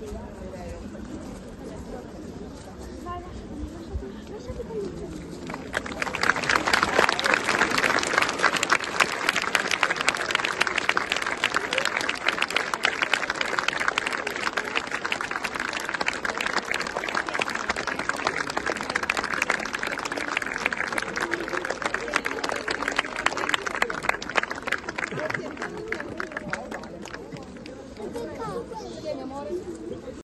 Gracias. ¿Qué tiene, amores?